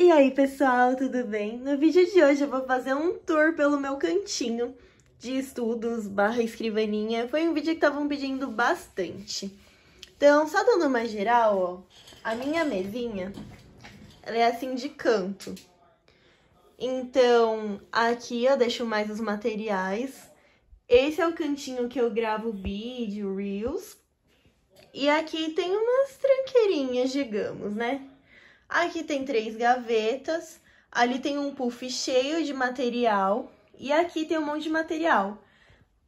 E aí, pessoal, tudo bem? No vídeo de hoje eu vou fazer um tour pelo meu cantinho de estudos barra escrivaninha. Foi um vídeo que estavam pedindo bastante. Então, só dando uma geral, ó, a minha mesinha, ela é assim de canto. Então, aqui eu deixo mais os materiais. Esse é o cantinho que eu gravo vídeo, reels. E aqui tem umas tranqueirinhas, digamos, né? Aqui tem três gavetas, ali tem um puff cheio de material e aqui tem um monte de material.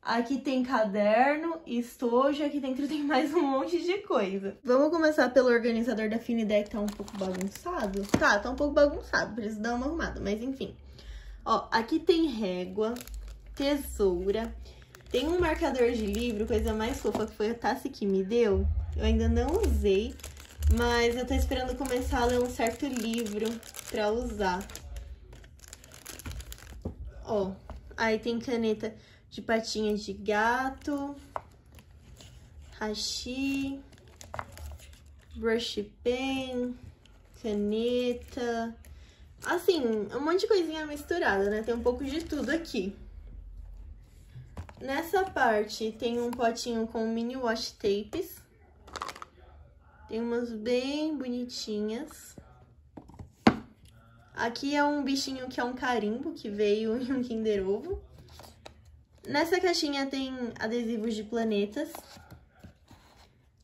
Aqui tem caderno, estojo, aqui dentro tem mais um monte de coisa. Vamos começar pelo organizador da Finideck, que tá um pouco bagunçado. Tá, tá um pouco bagunçado, preciso dar uma arrumada, mas enfim. Ó, aqui tem régua, tesoura, tem um marcador de livro, coisa mais fofa, que foi a Tassi que me deu. Eu ainda não usei, mas eu tô esperando começar a ler um certo livro pra usar. Ó, aí tem caneta de patinha de gato, hashi, brush pen, caneta. Assim, um monte de coisinha misturada, né? Tem um pouco de tudo aqui. Nessa parte tem um potinho com mini washi tapes. Tem umas bem bonitinhas. Aqui é um bichinho que é um carimbo, que veio em um Kinder Ovo. Nessa caixinha tem adesivos de planetas.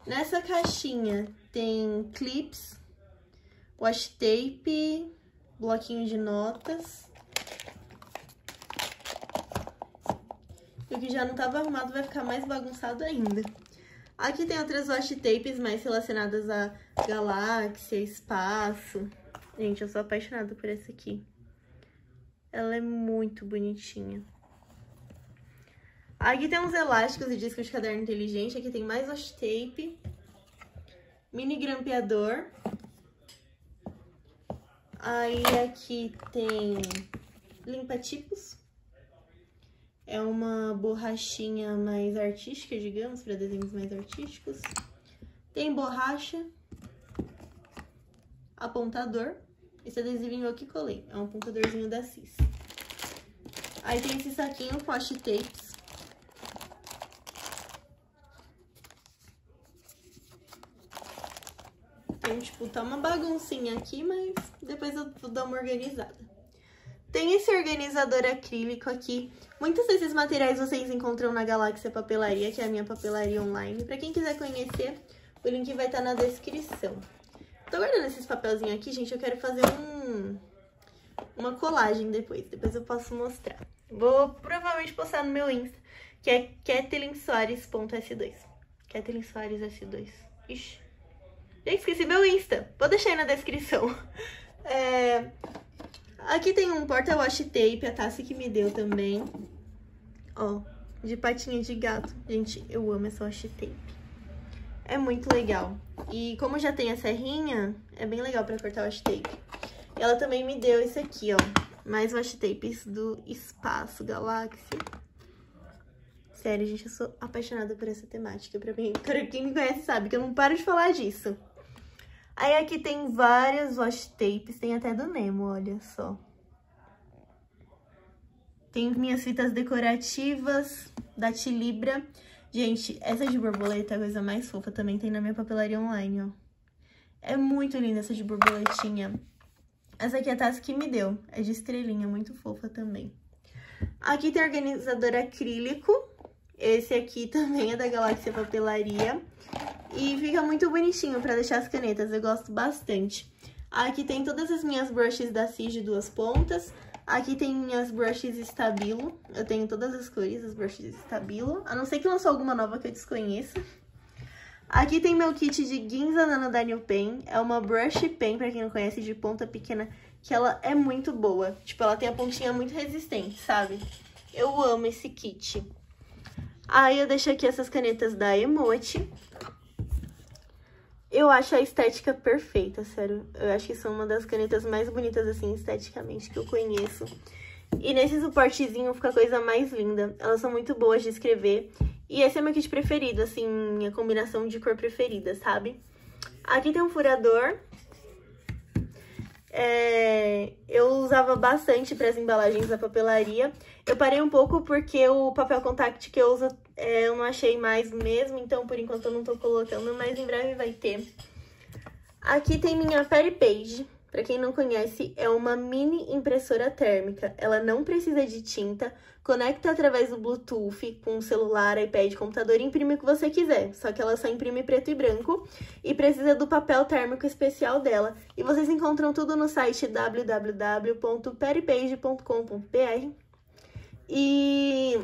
Nessa caixinha tem clips, washi tape, bloquinho de notas. E o que já não estava arrumado vai ficar mais bagunçado ainda. Aqui tem outras washi tapes mais relacionadas a galáxia, espaço. Gente, eu sou apaixonada por essa aqui. Ela é muito bonitinha. Aqui tem uns elásticos e discos de caderno inteligente. Aqui tem mais washi tape. Mini grampeador. Aí aqui tem limpa-tipos. É uma borrachinha mais artística, digamos, para desenhos mais artísticos. Tem borracha, apontador. Esse adesivinho eu que colei, é um apontadorzinho da Cis. Aí tem esse saquinho com tapes. Então, tipo, tá uma baguncinha aqui, mas depois eu vou dar uma organizada. Tem esse organizador acrílico aqui. Muitos desses materiais vocês encontram na Galáxia Papelaria, que é a minha papelaria online. Pra quem quiser conhecer, o link vai estar tá na descrição. Tô guardando esses papelzinhos aqui, gente, eu quero fazer um... uma colagem depois. Depois eu posso mostrar. Vou provavelmente postar no meu Insta, que é ketelinsoares.s2. Ketelin Soares S2. Ixi. Já esqueci meu Insta. Vou deixar aí na descrição. É... Aqui tem um porta-washi tape, a Tassi que me deu também. Ó, de patinha de gato. Gente, eu amo essa washi tape. É muito legal. E como já tem a serrinha, é bem legal pra cortar washi tape. E ela também me deu esse aqui, ó. Mais washi tapes do espaço, galáxia. Sério, gente, eu sou apaixonada por essa temática. Pra, mim, quem me conhece sabe que eu não paro de falar disso. Aí aqui tem várias washi tapes, tem até do Nemo, olha só. Tem minhas fitas decorativas da Tilibra. Gente, essa de borboleta é a coisa mais fofa, também tem na minha papelaria online, ó. É muito linda essa de borboletinha. Essa aqui é a taça que me deu, é de estrelinha, muito fofa também. Aqui tem organizador acrílico, esse aqui também é da Galáxia Papelaria. E fica muito bonitinho pra deixar as canetas, eu gosto bastante. Aqui tem todas as minhas brushes da CIS de duas pontas. Aqui tem minhas brushes Estabilo. Eu tenho todas as cores, as brushes Estabilo. A não ser que lançou alguma nova que eu desconheça. Aqui tem meu kit de Ginza Nano Daniel Pen. É uma brush pen, pra quem não conhece, de ponta pequena, que ela é muito boa. Tipo, ela tem a pontinha muito resistente, sabe? Eu amo esse kit. Aí eu deixo aqui essas canetas da Emote. Eu acho a estética perfeita, sério. Eu acho que são uma das canetas mais bonitas, assim, esteticamente, que eu conheço. E nesse suportezinho fica a coisa mais linda. Elas são muito boas de escrever. E esse é meu kit preferido, assim, minha combinação de cor preferida, sabe? Aqui tem um furador. é, eu usava bastante para as embalagens da papelaria. Eu parei um pouco porque o papel contact que eu uso é, eu não achei mais mesmo, então por enquanto eu não tô colocando, mas em breve vai ter. Aqui tem minha Fairy Page. Para quem não conhece, é uma mini impressora térmica. Ela não precisa de tinta, conecta através do Bluetooth com celular, iPad, computador e imprime o que você quiser. Só que ela só imprime preto e branco e precisa do papel térmico especial dela. E vocês encontram tudo no site www.peripage.com.br. E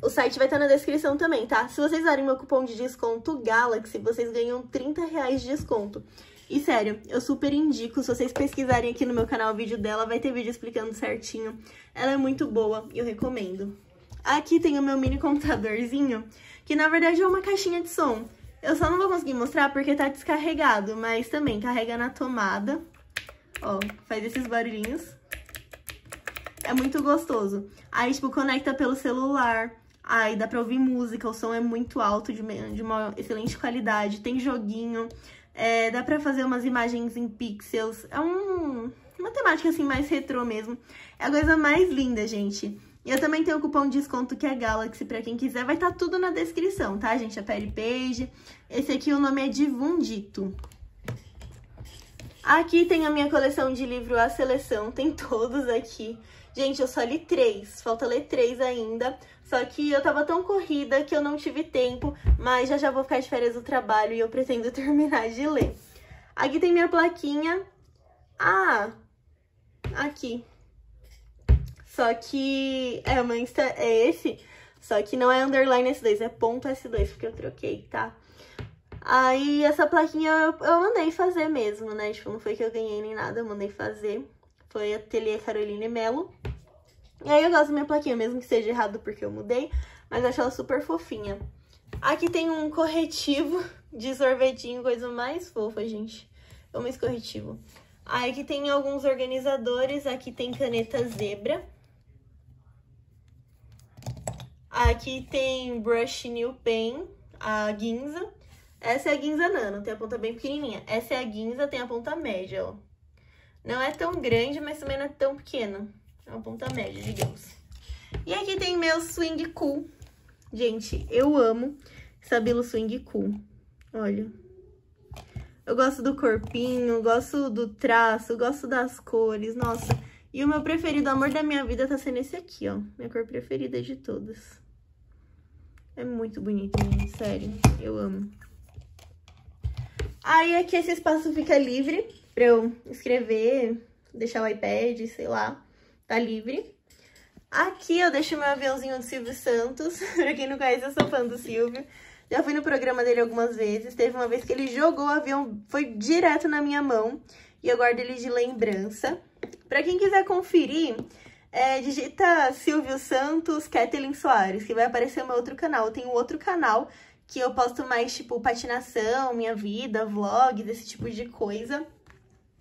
o site vai estar na descrição também, tá? Se vocês usarem meu cupom de desconto Galaxy, vocês ganham 30 reais de desconto. E sério, eu super indico, se vocês pesquisarem aqui no meu canal o vídeo dela, vai ter vídeo explicando certinho. Ela é muito boa e eu recomendo. Aqui tem o meu mini computadorzinho, que na verdade é uma caixinha de som. Eu só não vou conseguir mostrar porque tá descarregado, mas também carrega na tomada. Ó, faz esses barulhinhos. É muito gostoso. Aí, tipo, conecta pelo celular. Aí dá pra ouvir música, o som é muito alto, de uma, excelente qualidade. Tem joguinho. É, dá pra fazer umas imagens em pixels. É um, uma temática assim mais retrô mesmo. É a coisa mais linda, gente. E eu também tenho o cupom de desconto que é Galaxy, pra quem quiser. Vai estar tá tudo na descrição, tá, gente? A Perry Page. Esse aqui o nome é Divundito. Aqui tem a minha coleção de livro A Seleção, tem todos aqui. Gente, eu só li três, falta ler três ainda. Só que eu tava tão corrida que eu não tive tempo, mas já já vou ficar de férias do trabalho e eu pretendo terminar de ler. Aqui tem minha plaquinha. Ah, aqui. Só que é, o Insta é esse, só que não é underline S2, é ponto S2, porque eu troquei, tá? Aí essa plaquinha eu, eu mandei fazer mesmo, né? Tipo, não foi que eu ganhei nem nada, eu mandei fazer. Foi Ateliê Caroline Melo. E aí eu gosto da minha plaquinha, mesmo que seja errado porque eu mudei, mas acho ela super fofinha. Aqui tem um corretivo de sorvetinho, coisa mais fofa, gente. Amo esse corretivo. Aí aqui tem alguns organizadores, aqui tem caneta zebra. Aqui tem brush new pen, a guinza. Essa é a guinza nano, tem a ponta bem pequenininha. Essa é a guinza, tem a ponta média, ó. Não é tão grande, mas também não é tão pequena. É uma ponta média, digamos. E aqui tem meu swing cool. Gente, eu amo Sabilo Swing Cool. Olha. Eu gosto do corpinho, gosto do traço, gosto das cores, nossa. E o meu preferido, o amor da minha vida, tá sendo esse aqui, ó. Minha cor preferida de todas. É muito bonito, gente, sério. Eu amo. Aí aqui esse espaço fica livre pra eu escrever, deixar o iPad, sei lá, tá livre. Aqui eu deixo meu aviãozinho do Silvio Santos, pra quem não conhece, eu sou fã do Silvio. Já fui no programa dele algumas vezes, teve uma vez que ele jogou o avião, foi direto na minha mão, e eu guardo ele de lembrança. Pra quem quiser conferir, é, digita Silvio Santos Kathleen Soares, que vai aparecer no meu outro canal. Eu tenho outro canal que eu posto mais, tipo, patinação, minha vida, vlog, desse tipo de coisa.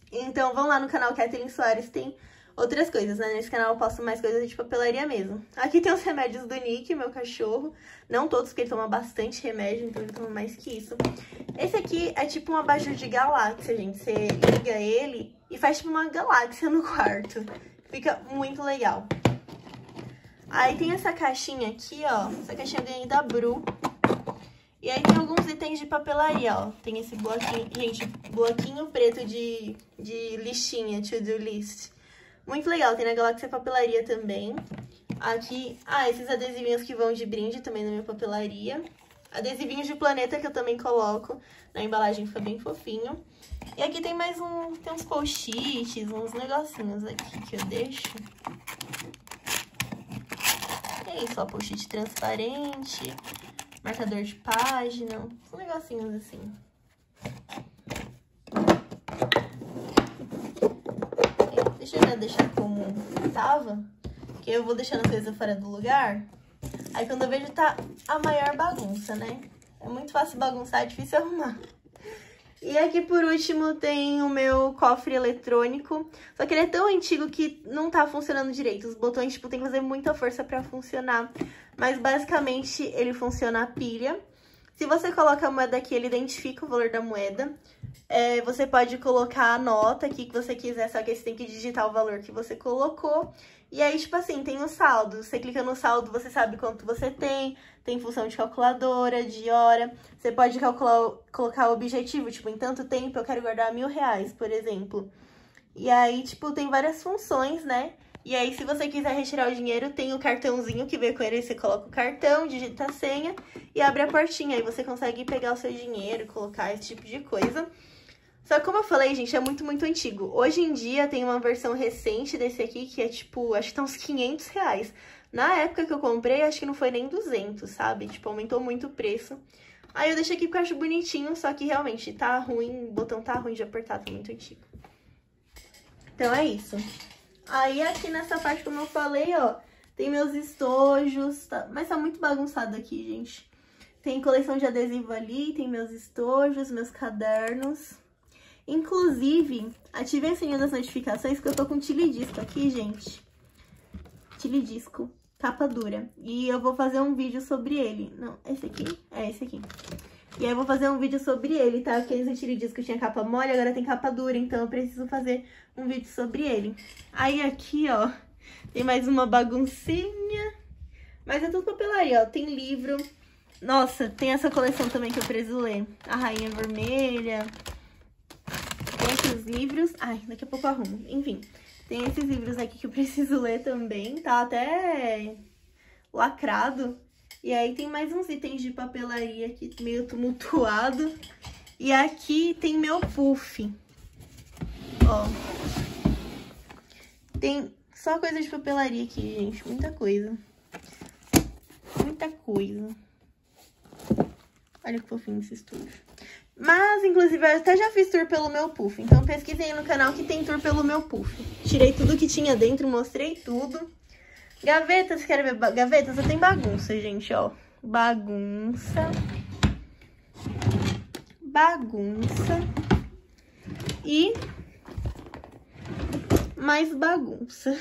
Então, vão lá no canal Kathleen Soares, tem outras coisas, né? Nesse canal eu posto mais coisas de papelaria mesmo. Aqui tem os remédios do Nick, meu cachorro. Não todos, porque ele toma bastante remédio, então ele toma mais que isso. Esse aqui é tipo um abajur de galáxia, gente. Você liga ele e faz tipo uma galáxia no quarto. Fica muito legal. Aí tem essa caixinha aqui, ó. Essa caixinha eu ganhei da Bru. E aí tem alguns itens de papelaria, ó. Tem esse bloquinho, gente, bloquinho preto de, de listinha, to-do list. Muito legal, tem na Galáxia Papelaria também. Aqui, ah, esses adesivinhos que vão de brinde também na minha papelaria. Adesivinhos de planeta que eu também coloco na embalagem, fica bem fofinho. E aqui tem mais um, tem uns post-its, uns negocinhos aqui que eu deixo. É isso, ó, post-it transparente marcador de página, uns negocinhos assim. Deixa eu já deixar como tava, que eu vou deixando as coisas fora do lugar. Aí quando eu vejo tá a maior bagunça, né? É muito fácil bagunçar, é difícil arrumar. E aqui por último tem o meu cofre eletrônico, só que ele é tão antigo que não tá funcionando direito. Os botões, tipo, tem que fazer muita força pra funcionar. Mas basicamente ele funciona a pilha. Se você coloca a moeda aqui, ele identifica o valor da moeda. É, você pode colocar a nota aqui que você quiser, só que você tem que digitar o valor que você colocou. E aí, tipo assim, tem o saldo. Você clica no saldo, você sabe quanto você tem. Tem função de calculadora, de hora. Você pode calcular, colocar o objetivo, tipo, em tanto tempo eu quero guardar mil reais, por exemplo. E aí, tipo, tem várias funções, né? E aí, se você quiser retirar o dinheiro, tem o cartãozinho que vem com ele. Você coloca o cartão, digita a senha e abre a portinha. Aí você consegue pegar o seu dinheiro, colocar esse tipo de coisa. Só que como eu falei, gente, é muito, muito antigo. Hoje em dia tem uma versão recente desse aqui que é tipo, acho que tá uns 500 reais. Na época que eu comprei, acho que não foi nem 200, sabe? Tipo, aumentou muito o preço. Aí eu deixei aqui porque eu acho bonitinho, só que realmente tá ruim, o botão tá ruim de apertar, tá muito antigo. Então é isso. Aí aqui nessa parte, como eu falei, ó, tem meus estojos, tá? mas tá muito bagunçado aqui, gente. Tem coleção de adesivo ali, tem meus estojos, meus cadernos. Inclusive, ativem o sininho das notificações, porque eu tô com tilidisco aqui, gente. Tilidisco, capa dura. E eu vou fazer um vídeo sobre ele. Não, esse aqui? É, esse aqui. E aí eu vou fazer um vídeo sobre ele, tá? Porque esse tilidisco tinha capa mole, agora tem capa dura, então eu preciso fazer um vídeo sobre ele. Aí aqui, ó, tem mais uma baguncinha. Mas é tudo papelaria, ó. Tem livro. Nossa, tem essa coleção também que eu preciso ler. A Rainha Vermelha. Esses livros. Ai, daqui a pouco eu arrumo. Enfim, tem esses livros aqui que eu preciso ler também. Tá até lacrado. E aí tem mais uns itens de papelaria aqui meio tumultuado. E aqui tem meu puff. Ó. Tem só coisa de papelaria aqui, gente. Muita coisa. Muita coisa. Olha que fofinho esse estojo. Mas, inclusive, eu até já fiz tour pelo meu puff. Então, pesquisei no canal que tem tour pelo meu puff. Tirei tudo que tinha dentro, mostrei tudo. Gavetas, quer ver gavetas? Só tem bagunça, gente, ó. Bagunça. Bagunça. E mais bagunça.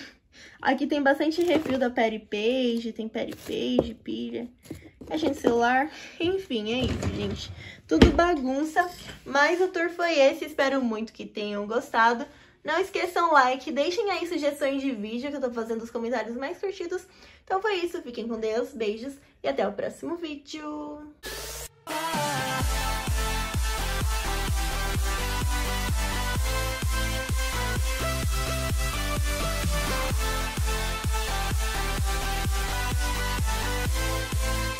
Aqui tem bastante refil da Perry Page, tem Perry Page, pilha, a gente celular. Enfim, é isso, gente. Tudo bagunça, mas o tour foi esse. Espero muito que tenham gostado. Não esqueçam o like, deixem aí sugestões de vídeo que eu tô fazendo os comentários mais curtidos. Então foi isso, fiquem com Deus, beijos e até o próximo vídeo! We'll be right back.